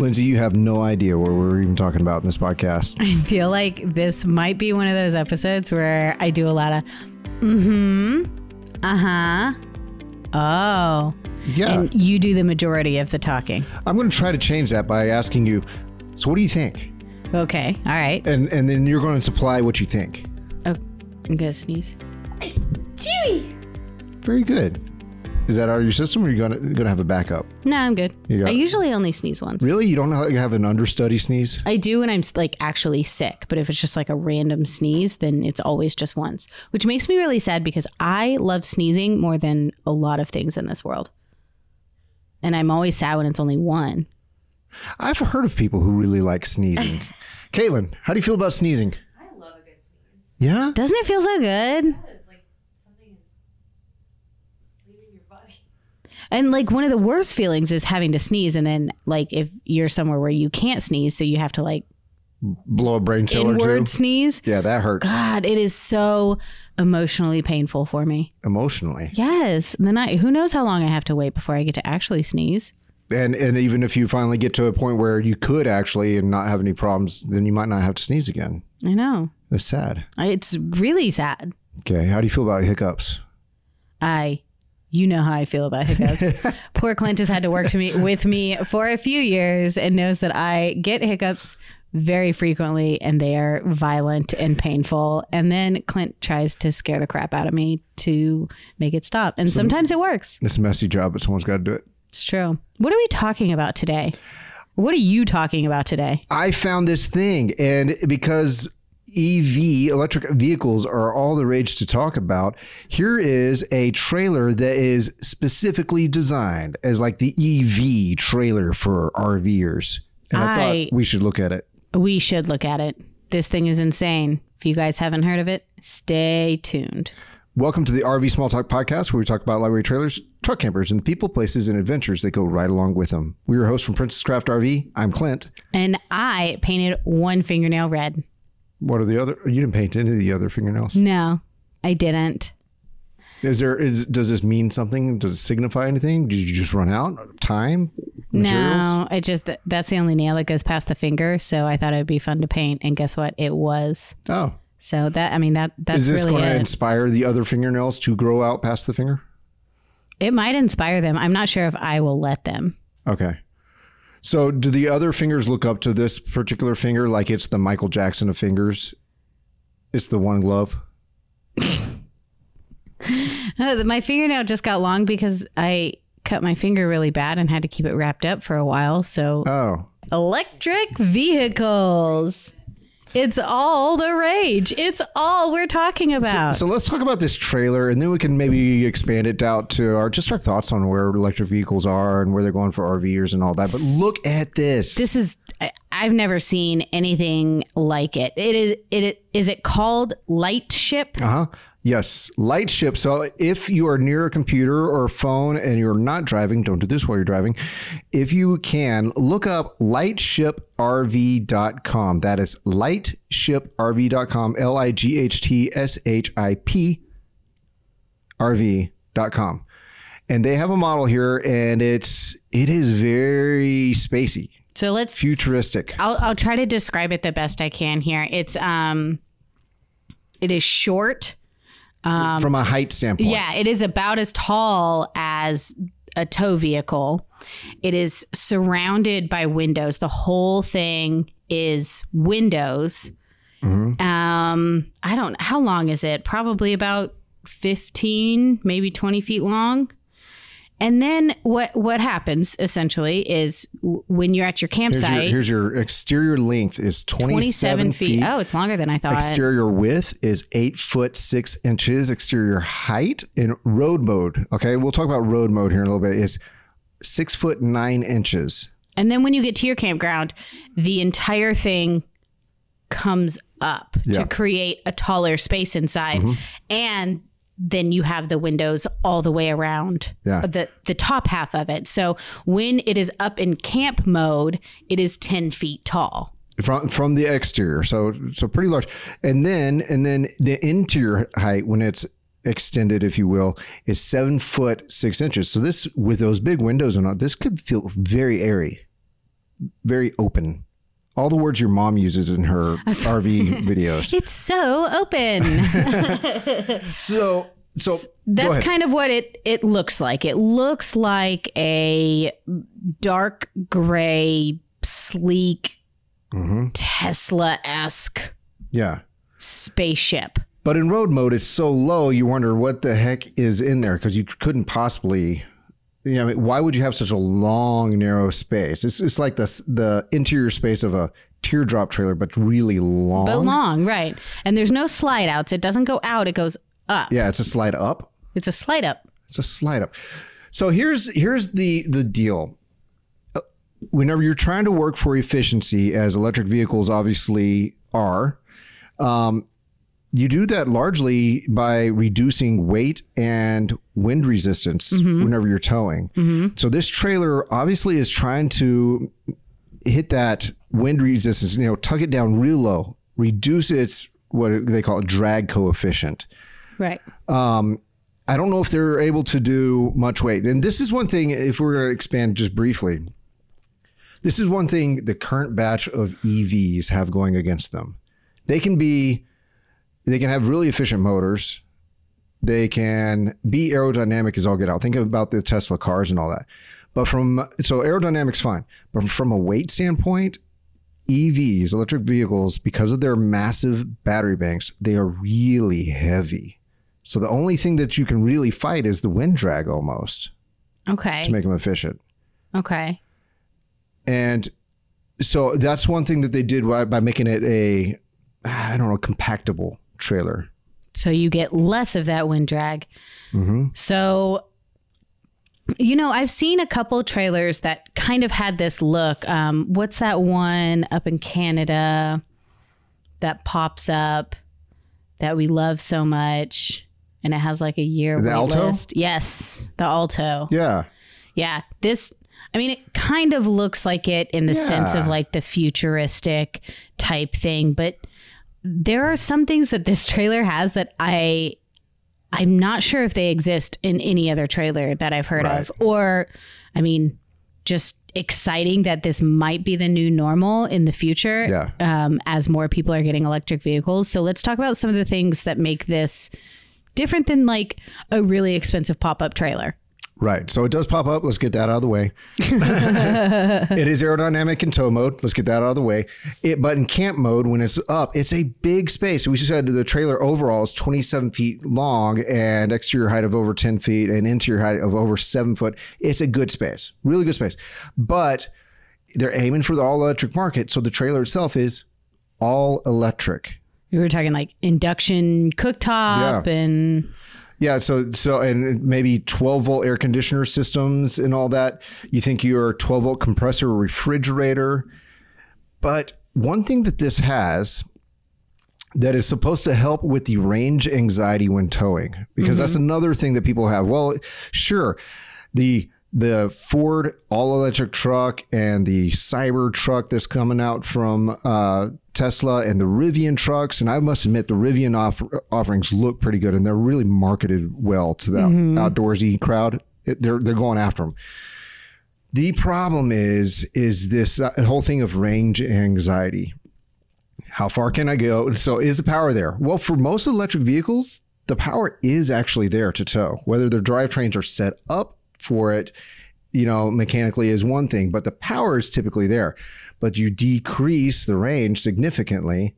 Lindsay, you have no idea what we're even talking about in this podcast. I feel like this might be one of those episodes where I do a lot of mm-hmm, uh-huh, oh. Yeah. And you do the majority of the talking. I'm going to try to change that by asking you, so what do you think? Okay. All right. And and then you're going to supply what you think. Oh, I'm gonna sneeze. Very good. Is that out of your system or are you going to, going to have a backup? No, I'm good. You I it. usually only sneeze once. Really? You don't have have an understudy sneeze? I do when I'm like actually sick, but if it's just like a random sneeze, then it's always just once, which makes me really sad because I love sneezing more than a lot of things in this world. And I'm always sad when it's only one. I've heard of people who really like sneezing. Caitlin, how do you feel about sneezing? I love a good sneeze. Yeah? Doesn't it feel so good? It's like something is leaving your body. And like one of the worst feelings is having to sneeze, and then like if you're somewhere where you can't sneeze, so you have to like Blow a brain cell or two? sneeze. Yeah, that hurts God, it is so emotionally painful for me. emotionally. Yes. Then I who knows how long I have to wait before I get to actually sneeze. And and even if you finally get to a point where you could actually and not have any problems, then you might not have to sneeze again. I know. It's sad. It's really sad. Okay, how do you feel about hiccups? I you know how I feel about hiccups. Poor Clint has had to work to me with me for a few years and knows that I get hiccups very frequently and they are violent and painful. And then Clint tries to scare the crap out of me to make it stop. And sometimes it works. It's a messy job, but someone's got to do it. It's true. What are we talking about today? What are you talking about today? I found this thing, and because EV electric vehicles are all the rage to talk about, here is a trailer that is specifically designed as like the EV trailer for RVers. And I, I- thought we should look at it. We should look at it. This thing is insane. If you guys haven't heard of it, stay tuned. Welcome to the RV Small Talk podcast, where we talk about library trailers, truck campers, and the people, places, and adventures that go right along with them. We're your host from Princess Craft RV. I'm Clint. And I painted one fingernail red. What are the other? You didn't paint any of the other fingernails. No, I didn't. Is there? Is does this mean something? Does it signify anything? Did you just run out of time? Materials? No, I just th- that's the only nail that goes past the finger. So I thought it'd be fun to paint, and guess what? It was. Oh, So that I mean that that's is this really going to it. inspire the other fingernails to grow out past the finger? it might inspire them. I'm not sure if I will let them. Okay. So, do the other fingers look up to this particular finger like it's the Michael Jackson of fingers? It's the one glove. No, my fingernail just got long because I cut my finger really bad and had to keep it wrapped up for a while. So Oh, electric vehicles. It's all the rage. It's all we're talking about. So let's talk about this trailer, and then we can maybe expand it out to our just our thoughts on where electric vehicles are and where they're going for RVers and all that. But look at this. this is I've never seen anything like it. It is it is it called Lightship? Uh huh. Yes, Lightship. So if you are near a computer or a phone and you're not driving, don't do this while you're driving. If you can, look up lightshiprv.com. That is lightshiprv.com. L I G H T S H I P RV.com. And they have a model here and it's it is very spacey, So let's futuristic. I'll I'll try to describe it the best I can here. It's um it is short. From a height standpoint. Yeah, it is about as tall as a tow vehicle. It is surrounded by windows. The whole thing is windows. Um, I don't. How long is it? Probably about fifteen, maybe twenty feet long. And then what what happens essentially is w- when you're at your Here's your, campsite, here's your exterior length is 27, 27 feet. feet. Oh, it's longer than I thought. Exterior width is eight foot six inches. Exterior height in road mode. Okay, we'll talk about road mode here in a little bit. Is six foot nine inches. And then when you get to your campground, the entire thing comes up Yeah. Mm-hmm. to create a taller space inside. And then you have the windows all the way around Yeah. the the top half of it. So when it is up in camp mode, it is 10 feet tall. from from the exterior. So so pretty large. And then and then the interior height when it's extended, if you will, is seven foot six inches. So this with those big windows and all, this could feel very airy. very open. All the words your mom uses in her RV videos. It's so open. So, so That's kind of what it it looks like. It looks like a dark gray, sleek, Mm-hmm. Tesla esque yeah. spaceship. But in road mode, it's so low, you wonder what the heck is in there because you couldn't possibly. You know, I mean, why would you have such a long, narrow space? It's it's like the the interior space of a teardrop trailer, but really long. But long, right? And there's no slide outs. It doesn't go out. It goes up. Yeah, it's a slide up. It's a slide up. It's a slide up. So here's here's the the deal. Uh, Whenever you're trying to work for efficiency, as electric vehicles obviously are, um, you do that largely by reducing weight and wind resistance whenever you're towing. So this trailer obviously is trying to hit that wind resistance. You know, tuck it down real low, reduce its what they call a drag coefficient. Right. Um, I don't know if they're able to do much weight. And this is one thing, if we're going to expand just briefly, this is one thing the current batch of EVs have going against them. They can be, they can have really efficient motors. They can be aerodynamic as all get out. Think about the Tesla cars and all that. But from, so aerodynamics, fine. But from a weight standpoint, EVs, electric vehicles, because of their massive battery banks, they are really heavy. So the only thing that you can really fight is the wind drag almost Okay. to make them efficient. Okay. And so that's one thing that they did by, by making it a, I don't know, compactable trailer. So you get less of that wind drag. Mm-hmm. So, you know, I've seen a couple trailers that kind of had this look. Um, what's that one up in Canada that pops up that we love so much? And it has like a year The wait Alto? list. Yes, the Alto. Yeah. Yeah, this. I mean, it kind of looks like it in the sense of like the futuristic type thing, but there are some things that this trailer has that I I'm not sure if they exist in any other trailer that I've heard Right. of or I mean just exciting that this might be the new normal in the future Yeah. um, as more people are getting electric vehicles. So let's talk about some of the things that make this different than like a really expensive pop-up trailer. Right. So it does pop up. Let's get that out of the way. it is aerodynamic in tow mode. Let's get that out of the way. It, but in camp mode, when it's up, it's a big space. We said the trailer overall is 27 feet long and exterior height of over 10 feet and interior height of over seven foot. It's a good space, really good space. But they're aiming for the all electric market. So the trailer itself is all electric. We were talking like induction cooktop and Yeah, so so and maybe 12 volt air conditioner systems and all that. You think your 12 volt compressor refrigerator. But one thing that this has that is supposed to help with the range anxiety when towing because that's another thing that people have. Well, sure, the the Ford all electric truck and the Cyber truck that's coming out from uh, Tesla and the Rivian trucks, and I must admit the Rivian off- offerings look pretty good and they're really marketed well to the outdoorsy crowd. It, they're they're going after them. The problem is is this uh, whole thing of range anxiety. How far can I go? So is the power there? Well, for most electric vehicles, the power is actually there to tow. Whether their drivetrains are set up for it, you know, mechanically is one thing, but the power is typically there. But you decrease the range significantly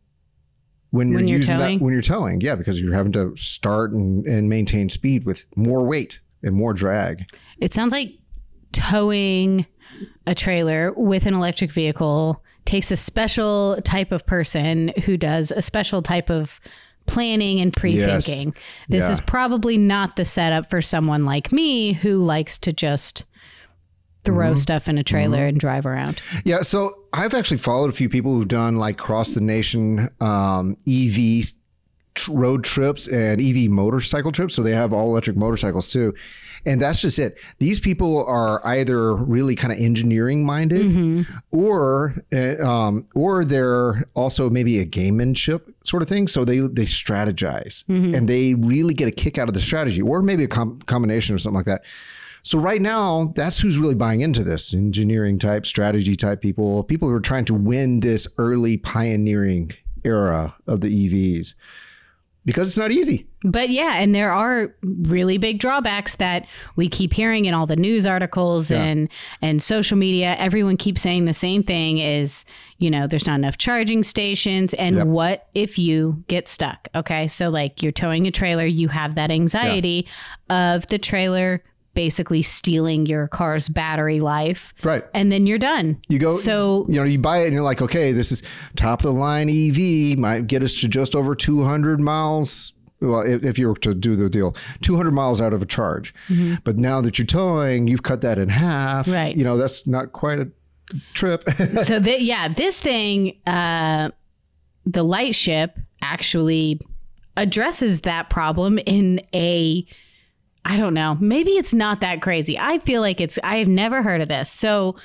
when you're, When you're using towing? that when you're towing. Yeah, because you're having to start and, and maintain speed with more weight and more drag. it sounds like towing a trailer with an electric vehicle takes a special type of person who does a special type of planning and pre-thinking. This Yeah. is probably not the setup for someone like me who likes to just throw Mm-hmm. stuff in a trailer and drive around. Yeah, so I've actually followed a few people who've done like cross the nation um, EV tr- road trips and EV motorcycle trips. So they have all electric motorcycles too. And that's just it. These people are either really kind of engineering minded, or uh, um, or they're also maybe a gamemanship sort of thing. So they they strategize and they really get a kick out of the strategy, or maybe a com- combination or something like that. So right now, that's who's really buying into this engineering type, strategy type people, people who are trying to win this early pioneering era of the EVs because it's not easy. But yeah, and there are really big drawbacks that we keep hearing in all the news articles Yeah. and and social media. Everyone keeps saying the same thing is, you know, there's not enough charging stations and Yep. what if you get stuck? Okay? So like you're towing a trailer, you have that anxiety of the trailer basically stealing your car's battery life Right. and then you're done. You go, So you know, you buy it and you're like, okay, this is top of the line EV, might get us to just over 200 miles. Well, if, if you were to do the deal, 200 miles out of a charge. But now that you're towing, you've cut that in half. Mm-hmm. Right. You know, that's not quite a trip. so that yeah, this thing, uh, the light ship actually addresses that problem in a I don't know. Maybe it's not that crazy. I feel like it's I have never heard of this. So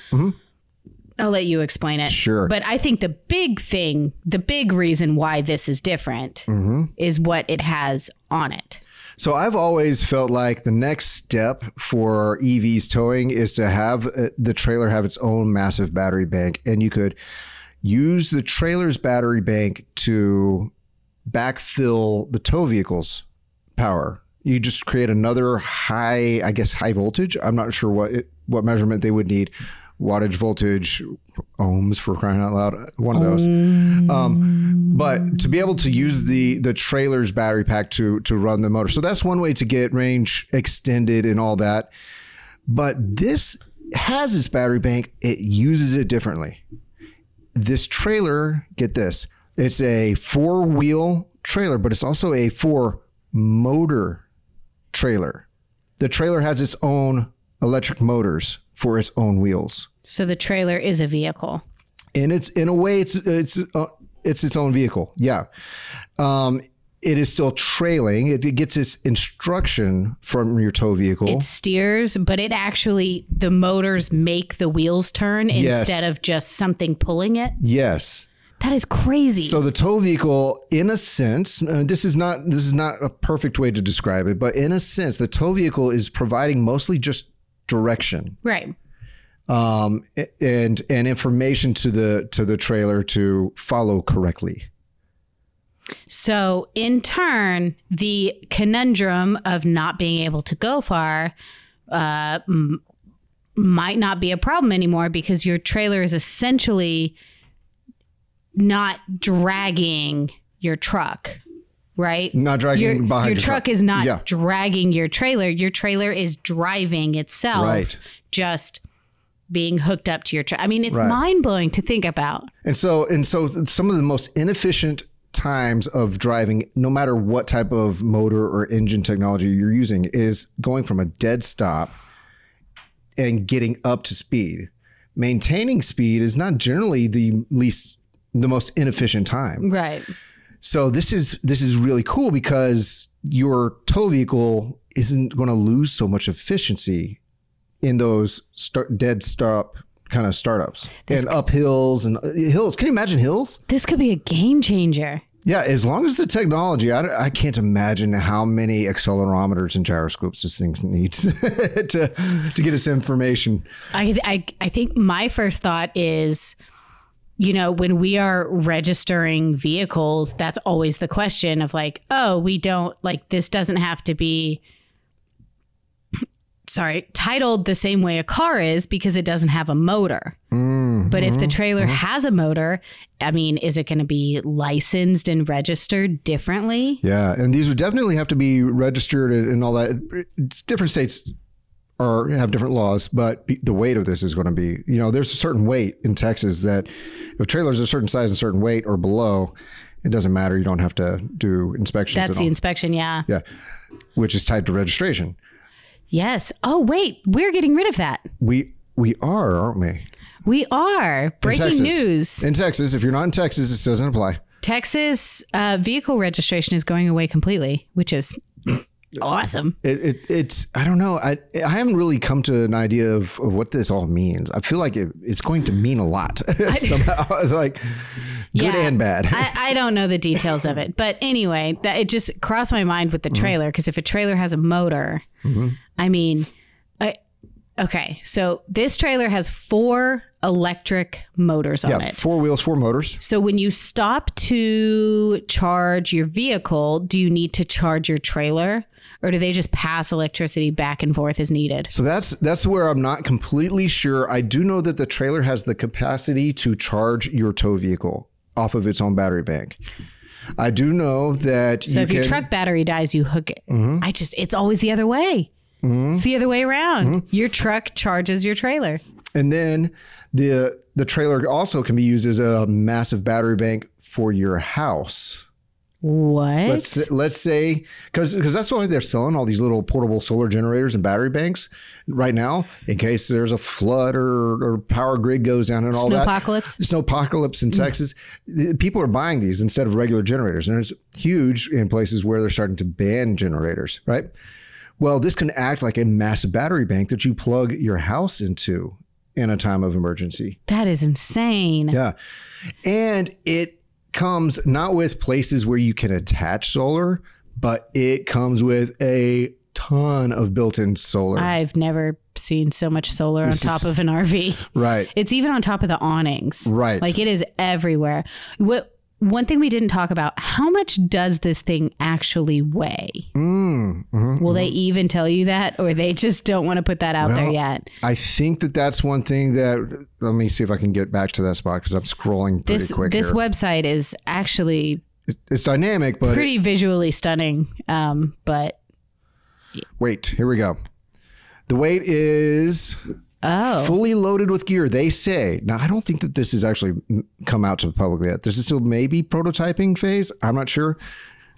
I'll let you explain it. Sure. But I think the big thing, the big reason why this is different is what it has on it. So I've always felt like the next step for EVs towing is to have uh, the trailer have its own massive battery bank, and you could use the trailer's battery bank to backfill the tow vehicle's power. You just create another high, I guess, high voltage. I'm not sure what it, what measurement they would need, wattage, voltage, ohms for crying out loud. One of those. Um, but to be able to use the the trailer's battery pack to to run the motor, so that's one way to get range extended and all that. But this has its battery bank; it uses it differently. This trailer, get this, it's a four wheel trailer, but it's also a four motor trailer. The trailer has its own electric motors for its own wheels So the trailer is a vehicle. and it's in a way it's it's uh, it's its own vehicle yeah um it is still trailing it, it gets its instruction from your tow vehicle It steers, but it actually the motors make the wheels turn Yes. instead of just something pulling it. yes That is crazy. so the tow vehicle in a sense uh, this is not this is not a perfect way to describe it but in a sense the tow vehicle is providing mostly just direction right. um and and information to the to the trailer to follow correctly So in turn, the conundrum of not being able to go far uh, m- might not be a problem anymore because your trailer is essentially not dragging your truck, right? not dragging your, behind your your truck is not Yeah. dragging your trailer. Your trailer is driving itself, Right. just being hooked up to your truck. I mean, it's Right. mind blowing to think about. And so, and so, some of the most inefficient times of driving, no matter what type of motor or engine technology you're using, is going from a dead stop and getting up to speed. Maintaining speed is not generally the least, the most inefficient time. Right. So this is this is really cool because your tow vehicle isn't going to lose so much efficiency in those start, dead stop kind of startups and up hills and uh, hills. Can you imagine hills? This could be a game changer. Yeah, as long as the technology, I, I can't imagine how many accelerometers and gyroscopes this thing needs to to get its information. I, I I think my first thought is, you know, when we are registering vehicles, that's always the question of like, oh, we don't like this doesn't have to be sorry, titled the same way a car is because it doesn't have a motor. Mm-hmm. But if the trailer mm-hmm. has a motor, I mean, is it going to be licensed and registered differently? Yeah, and these would definitely have to be registered and, and all that. It's different states are have different laws, but the weight of this is going to be, you know, there's a certain weight in Texas that if trailers are a certain size, and certain weight or below, it doesn't matter. You don't have to do inspections That's at the all. inspection, yeah. yeah, which is tied to registration. Yes. Oh, wait, we're getting rid of that. We we are, aren't we? We are. In Breaking Texas. news. In Texas, if you're not in Texas, this doesn't apply. Texas uh, vehicle registration is going away completely, which is awesome. It, it it's I don't know. I I haven't really come to an idea of, of what this all means. I feel like it, it's going to mean a lot somehow. It's like good Yeah. and bad. I, I don't know the details of it, but anyway, that it just crossed my mind with the Mm-hmm. trailer because if a trailer has a motor, I mean, okay, so this trailer has four electric motors on Yeah, it. four wheels, four motors. So when you stop to charge your vehicle, do you need to charge your trailer or do they just pass electricity back and forth as needed? So that's that's where I'm not completely sure. I do know that the trailer has the capacity to charge your tow vehicle off of its own battery bank. I do know that So you if your truck battery dies, you hook it. Mm-hmm. I just it's always the other way. It's the other way around. Mm-hmm. Your truck charges your trailer. and then the the trailer also can be used as a massive battery bank for your house. What? Let's let's say because because that's why they're selling all these little portable solar generators and battery banks right now in case there's a flood or, or power grid goes down and all that. Snowpocalypse? Snowpocalypse in Texas. People are buying these instead of regular generators, and it's huge in places where they're starting to ban generators. Right. Well, this can act like a massive battery bank that you plug your house into in a time of emergency. that is insane. Yeah. And it comes not with places where you can attach solar, but it comes with a ton of built-in solar. I've never seen so much solar This on top is- of an RV. right. It's even on top of the awnings. Right. Like it is everywhere. What one thing we didn't talk about, how much does this thing actually weigh? Mm, mhm. Will they even tell you that or they just don't want to put that out there yet? I think that that's one thing that let me see if I can get back to that spot because I'm scrolling pretty This quick this here. website is actually it's dynamic, but pretty visually stunning. Um, but wait, here we go. The weight is oh, fully loaded with gear. They say. Now, I don't think that this has actually come out to the public yet. This is still maybe prototyping phase. I'm not sure.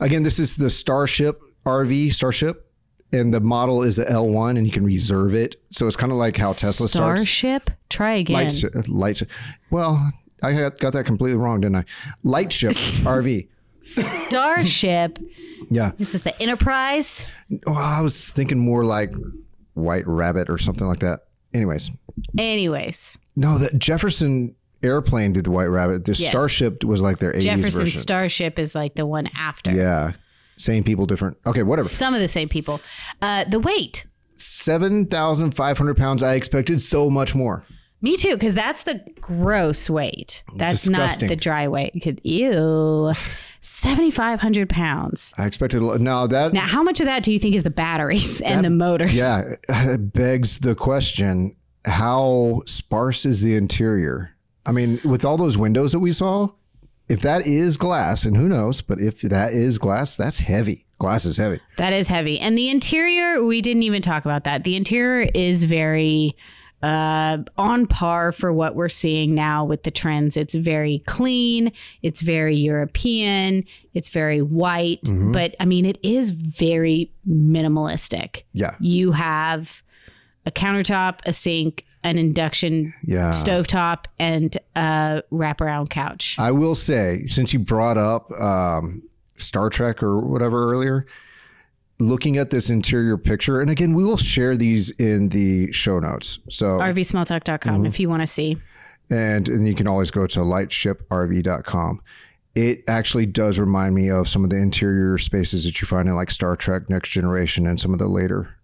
Again, this is the Starship RV Starship, and the model is the L1, and you can reserve it. So it's kind of like how Tesla starts. Starship. Try again. Light, light. Well, I got got that completely wrong, didn't I? Lightship RV. Starship. Yeah. This is the Enterprise. Well, I was thinking more like White Rabbit or something like that. Anyways, Anyways, no, the Jefferson airplane did the White Rabbit. The Yes. Starship was like their 80s Jefferson version. Starship is like the one after. yeah. Same people, different. Okay, whatever. Some of the same people. Uh, the weight. 7,500 pounds. I expected so much more. Me too, because that's the gross weight. That's Disgusting. not the dry weight. Could- Ew. 7,500 pounds. I expected a lot. Now that, Now, how much of that do you think is the batteries and the motors? yeah, it begs the question how sparse is the interior? I mean, with all those windows that we saw, if that is glass, and who knows, but if that is glass, that's heavy. Glass is heavy. That is heavy. And the interior, we didn't even talk about that. The interior is very uh, on par for what we're seeing now with the trends. It's very clean, it's very European, it's very white, but I mean, it is very minimalistic. Yeah. You have a countertop, a sink, an induction Yeah. stovetop, and a wraparound couch. I will say, since you brought up um, Star Trek or whatever earlier, looking at this interior picture, and again, we will share these in the show notes. So, RVSmalltalk.com if you want to see. and, and you can always go to lightshiprv.com. It actually does remind me of some of the interior spaces that you find in like Star Trek Next Generation and some of the later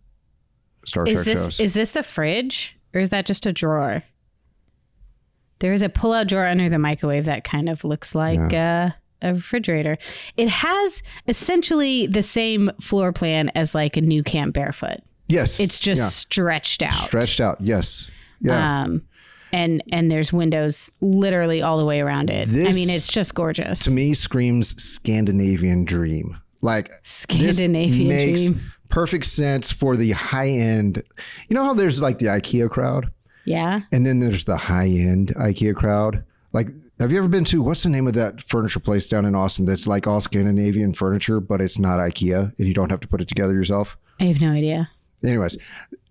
Star Is Trek this shows. is this the fridge or is that just a drawer? There is a pull-out drawer under the microwave that kind of looks like uh, a refrigerator. It has essentially the same floor plan as like a nuCamp Barefoot. yes. It's just yeah. stretched out. stretched out. Yes. Yeah. Um, and and there's windows literally all the way around it. I mean, it's just gorgeous. to me screams Scandinavian dream. Like Scandinavian this makes dream. perfect sense for the high end. You know how there's like the IKEA crowd, Yeah. and then there's the high end IKEA crowd. Like, have you ever been to what's the name of that furniture place down in Austin that's like all Scandinavian furniture, but it's not IKEA, and you don't have to put it together yourself? I have no idea. Anyways,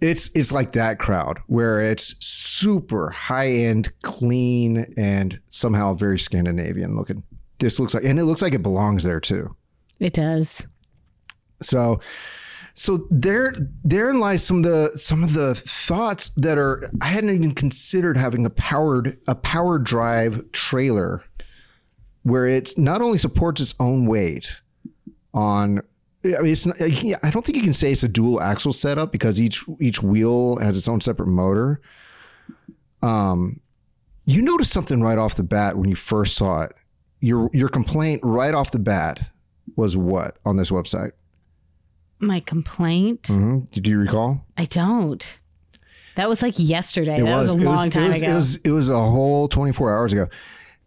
it's it's like that crowd where it's super high end, clean, and somehow very Scandinavian looking. This looks like, and it looks like it belongs there too. It does. So, so there, therein lies some of the some of the thoughts that are I hadn't even considered having a powered a power drive trailer, where it not only supports its own weight on I mean, it's not, I don't think you can say it's a dual axle setup because each each wheel has its own separate motor. Um, you noticed something right off the bat when you first saw it. Your your complaint right off the bat was what on this website? My complaint? hmm Do you recall? I don't. That was like yesterday. that was, a It long it time was, ago. It was it was a whole twenty four hours ago.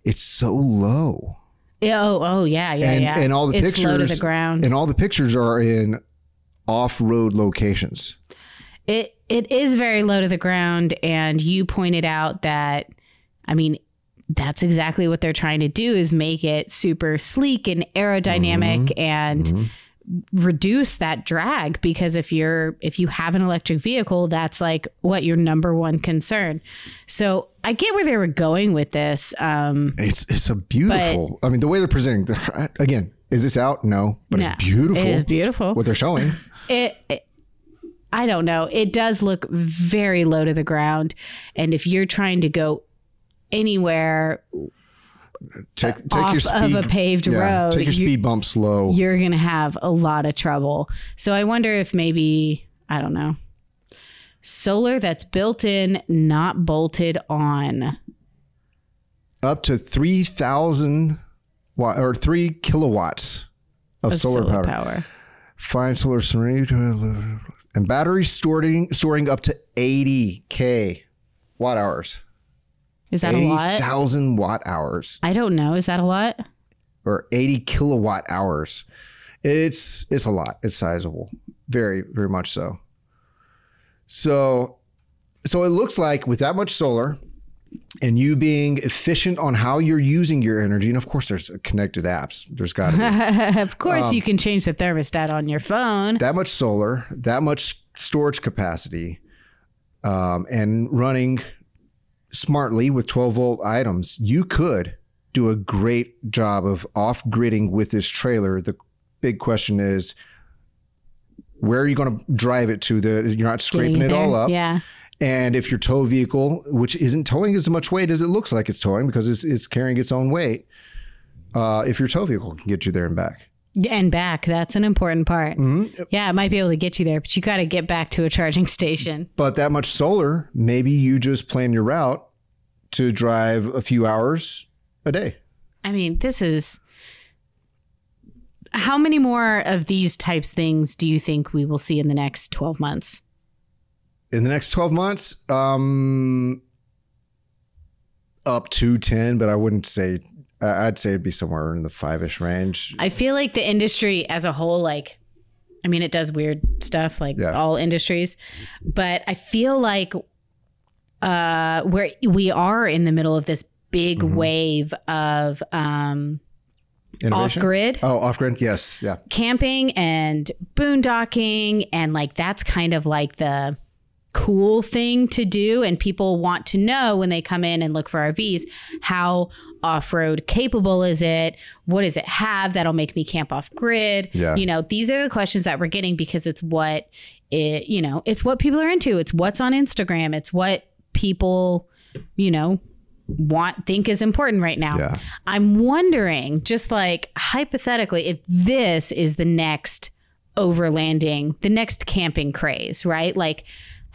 It's so low. Oh, oh, yeah, yeah, and yeah. and all the it's pictures low to the ground. and all the pictures are in off-road locations. It it is very low to the ground, and you pointed out that, I mean, that's exactly what they're trying to do is make it super sleek and aerodynamic Mm-hmm. and reduce that drag because if you're if you have an electric vehicle that's like what your number one concern so i get where they were going with this um It's it's a beautiful. I mean, the way they're presenting. Again, is this out? No, but no, it's beautiful. it is beautiful What they're showing. it, it I don't know. It does look very low to the ground, and if you're trying to go anywhere, Take take Off your of a paved road, Take your you- speed bump slow. you're gonna have a lot of trouble. So I wonder if maybe I don't know solar that's built in, not bolted on. Up to three thousand watt or three kilowatts of, of solar, power. Fine solar serenity and batteries storing storing up to eighty k watt hours. Is that a lot? 80,000 watt hours I don't know. Is that a lot? or 80 kilowatt hours. It's it's a lot. It's sizable. Very very much so. So so it looks like with that much solar and you being efficient on how you're using your energy and of course there's connected apps. There's got to be of course, Um, you can change the thermostat on your phone. that much solar, that much storage capacity um, and running smartly with 12 volt items, you could do a great job of off gridding with this trailer. The big question is, where are you going to drive it to? The you're not scraping it all up. Yeah. And if your tow vehicle, which isn't towing as much weight as it looks like it's towing because it's, it's carrying its own weight, uh, if your tow vehicle can get you there and back. And back. That's an important part. Mm-hmm. Yeah, it might be able to get you there, but you got to get back to a charging station. But that much solar, maybe you just plan your route to drive a few hours a day. I mean, this is. How many more of these types things do you think we will see in the next 12 months? In the next 12 months, um, up to 10, but I wouldn't say, I- I'd say it'd be somewhere in the five ish range. I feel like the industry as a whole, like, I mean, it does weird stuff like Yeah. all industries, but I feel like uh, where we are in the middle of this big Mm-hmm. wave of um, off grid. Oh, off grid? Yes. Yeah. camping and boondocking and like that's kind of like the cool thing to do and people want to know when they come in and look for RVs how off-road capable is it what does it have that'll make me camp off grid Yeah. you know these are the questions that we're getting because it's what it you know it's what people are into it's what's on Instagram it's what people you know want think is important right now Yeah. I'm wondering, just like hypothetically, if this is the next overlanding, the next camping craze, right? Like,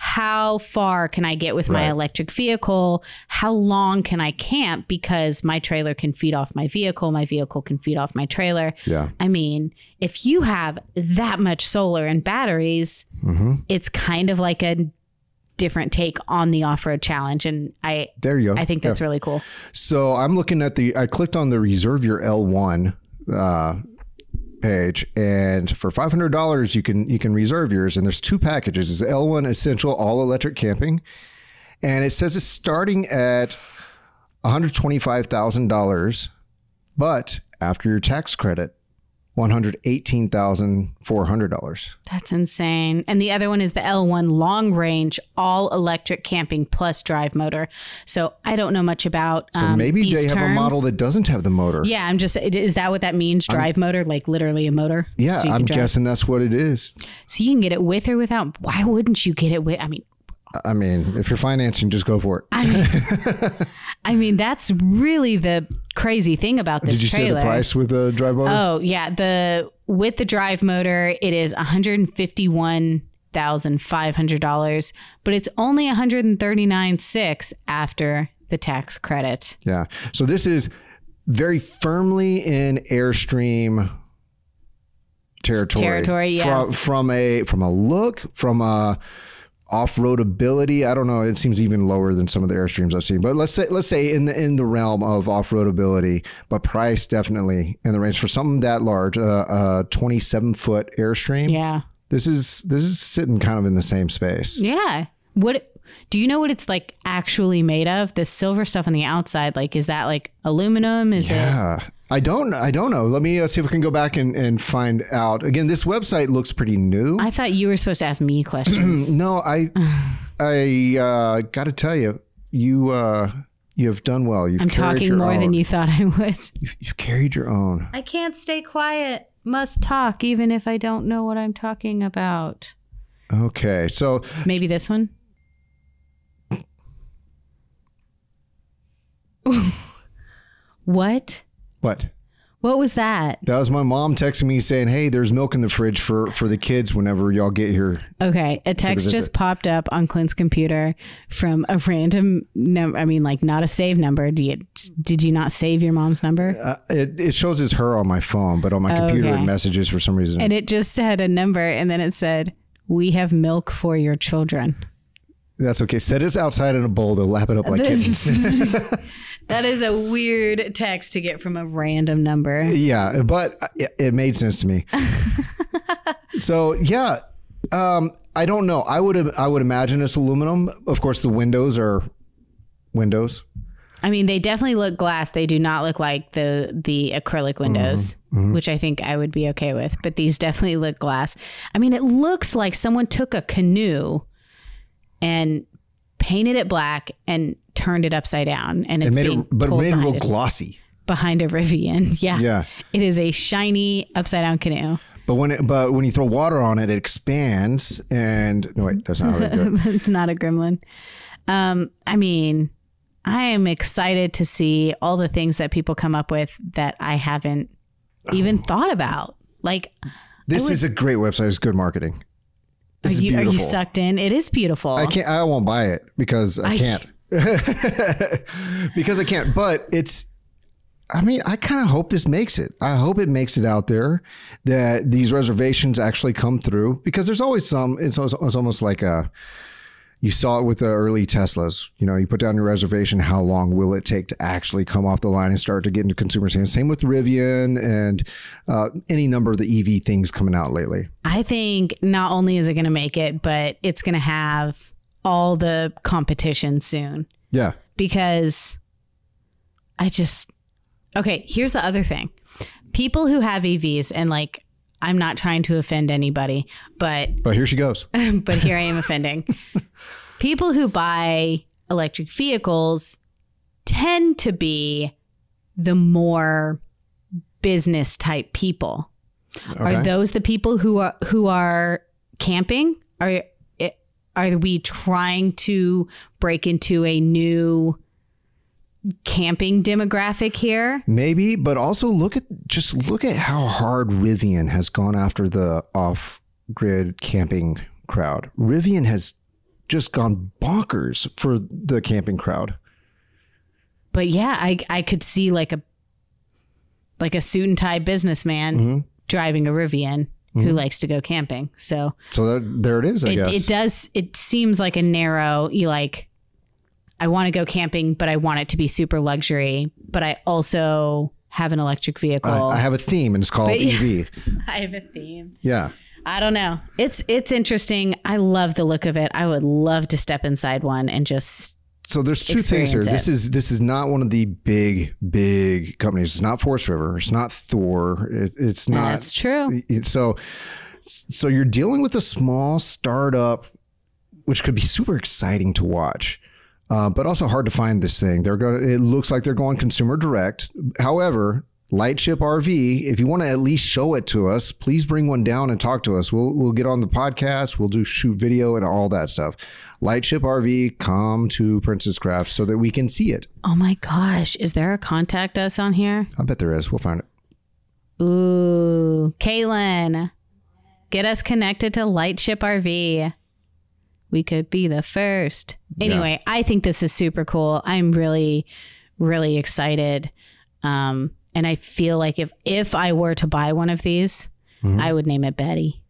how far can I get with my electric vehicle? How long can I camp because my trailer can feed off my vehicle? My vehicle can feed off my trailer. Yeah. I mean, if you have that much solar and batteries, Mm-hmm. it's kind of like a different take on the off-road challenge and I There you go. I think that's really cool. So I'm looking at the. I clicked on the reserve your L1 uh, page, and for five hundred dollars, you can you can reserve yours. And there's two packages: it's L1 Essential All Electric Camping, and it says it's starting at one hundred twenty five thousand dollars, but after your tax credit, one hundred eighteen thousand four hundred dollars. That's insane. And the other one is the L1 long range all electric camping plus drive motor. So I don't know much about So um, maybe they have a model that doesn't have the motor. Yeah, I'm just. Is that what that means? Drive motor, like literally a motor. Yeah, So I'm drive- guessing that's what it is. So you can get it with or without. Why wouldn't you get it with? I mean, I mean, if you're financing, just go for it. I mean, I mean that's really the crazy thing about this Did you trailer. say the price with the drive motor? Oh yeah, the with the drive motor, it is one hundred fifty one thousand five hundred dollars, but it's only one hundred thirty nine six after the tax credit. Yeah. So this is very firmly in Airstream territory. Territory, yeah. From, from a from a look, from a off-road ability. I don't know. It seems even lower than some of the Airstreams I've seen. But let's say let's say in the in the realm of off-road ability, but price definitely in the range for something that large. Uh, a 27 foot Airstream. Yeah, This is this is sitting kind of in the same space. yeah. What do you know? What it's like actually made of? The silver stuff on the outside, like is that like aluminum? Is it? Yeah. I don't. I don't know. Let me uh, see if we can go back and, and find out. Again, this website looks pretty new. I thought you were supposed to ask me questions. no, I, I uh, got to tell you, you uh, you have done well. You've I'm talking your more own. than you thought I would. You've, you've carried your own. I can't stay quiet. Must talk, even if I don't know what I'm talking about. Okay, so Maybe this one. what? What? What was that? That was my mom texting me saying, "Hey, there's milk in the fridge for for the kids whenever y'all get here." Okay, a text just popped up on Clint's computer from a random number. I mean, like not a save number. Do you, did you not save your mom's number? Uh, it it shows as her on my phone, but on my computer Okay. it messages for some reason. And it just said a number, and then it said, "We have milk for your children." That's okay. Set it outside in a bowl. They'll lap it up like kittens. that is a weird text to get from a random number. Yeah, but it, it made sense to me. so yeah, um, I don't know. I would I would imagine it's aluminum. Of course, the windows are windows. I mean, they definitely look glass. They do not look like the the acrylic windows, which I think I would be okay with. But these definitely look glass. I mean, it looks like someone took a canoe and painted it black and turned it upside down, and It it's made being it, but it made it real glossy. behind a Rivian. Yeah, Yeah, it is a shiny upside down canoe. but when it but when you throw water on it, it expands. And no, wait, that's not how they do it. it's not a gremlin. Um, I mean, I am excited to see all the things that people come up with that I haven't even thought about. Like, This is a great website. It's good marketing. are you, are you sucked in? It is beautiful. I can't. I won't buy it because I, I- can't. because I can't. But it's. I mean, I kind of hope this makes it. I hope it makes it out there that these reservations actually come through because there's always some. It's, almost- it's almost like a. You saw it with the early Teslas. You know, you put down your reservation. How long will it take to actually come off the line and start to get into consumers' hands? Same with Rivian and uh, any number of the EV things coming out lately. I think not only is it going to make it, but it's going to have all the competition soon Yeah. because I just. Okay, here's the other thing people who have EVs, and like, I'm not trying to offend anybody, but But here she goes. but here I am offending. People who buy electric vehicles tend to be the more business type people. Okay. Are those the people who are who are camping? Are are we trying to break into a new camping demographic here? Maybe, but also look at just look at how hard Rivian has gone after the off-grid camping crowd. Rivian has just gone bonkers for the camping crowd. But yeah, I I could see like a like a suit and tie businessman Mm-hmm. driving a Rivian who mm-hmm. likes to go camping. So So there, there it is, I it, guess. it does it seems like a narrow you like I want to go camping, but I want it to be super luxury, but I also have an electric vehicle. I, I have a theme, and it's called But. EV. I have a theme. Yeah. I don't know. It's it's interesting. I love the look of it. I would love to step inside one and just So there's two things here. Experience This is this is not one of the big big companies. It's not Forest River. It's not Thor. It, it's not. that's true. It- so so you're dealing with a small startup which could be super exciting to watch uh, but also hard to find this thing they're going it looks like they're going consumer direct however Lightship RV. If you want to at least show it to us, please bring one down and talk to us. We'll we'll get on the podcast. We'll do shoot video and all that stuff. Lightship RV, come to Princess Craft so that we can see it. Oh my gosh, is there a contact us on here? I bet there is. We'll find it. Ooh, Kaylin, get us connected to Lightship RV. We could be the first. Anyway, I think this is super cool. I'm really, really excited. Um, and I feel like if if I were to buy one of these, I would name it Betty.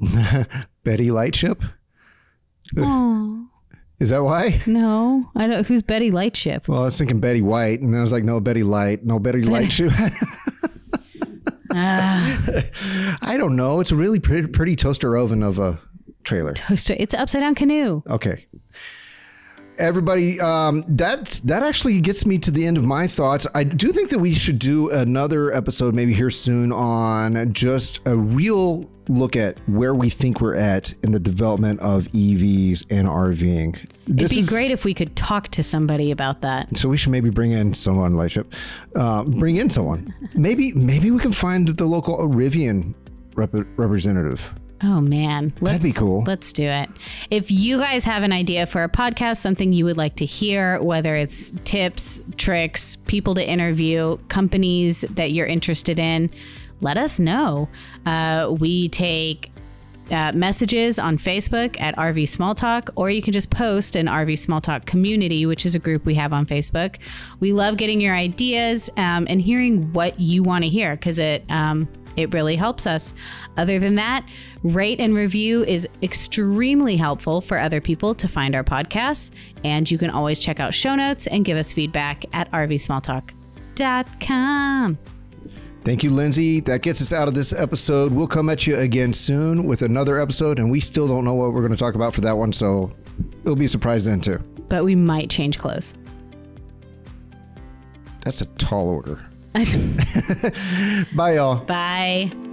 Betty Lightship. Oh Is that why? no, I don't. Who's Betty Lightship? Well, I was thinking Betty White, and I was like, no, Betty Light, no Betty Lightship. Ah, I don't know. It's a really pretty, pretty toaster oven of a trailer. toaster. It's an upside down canoe. Okay. Everybody, um, that that actually gets me to the end of my thoughts. I do think that we should do another episode, maybe here soon, on just a real look at where we think we're at in the development of EVs and RVing. This It'd be is- great if we could talk to somebody about that. So we should maybe bring in someone, Lightship. Uh, bring in someone. Maybe maybe we can find the local Rivian rep- representative. Oh man, let's, be cool. Let's do it. If you guys have an idea for a podcast, something you would like to hear, whether it's tips, tricks, people to interview, companies that you're interested in, let us know. Uh, we take uh, messages on Facebook at RV Small Talk, or you can just post in RV Small Talk Community, which is a group we have on Facebook. We love getting your ideas um, and hearing what you want to hear because it um, it really helps us. Other than that, rate and review is extremely helpful for other people to find our podcasts, and you can always check out show notes and give us feedback at rvsmalltalk.com. Thank you, Lindsay. That gets us out of this episode. We'll come at you again soon with another episode, and we still don't know what we're going to talk about for that one, so it'll be a surprise then too. But we might change clothes. That's a tall order. Bye, y'all. Bye.